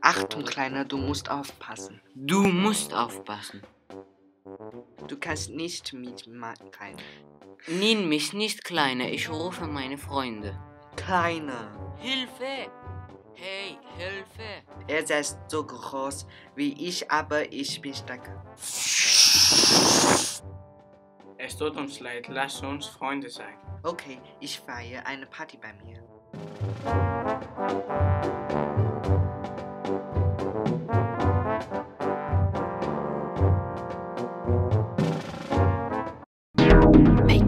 Achtung, Kleiner, du musst aufpassen. Du musst aufpassen. Du kannst nicht mit Kleiner. Nimm mich nicht Kleiner, ich rufe meine Freunde. Kleiner. Hilfe! Hey, Hilfe! Er ist so groß wie ich, aber ich bin stark. Es tut uns leid, Lass uns Freunde sein. Okay, ich feiere eine Party bei mir. Make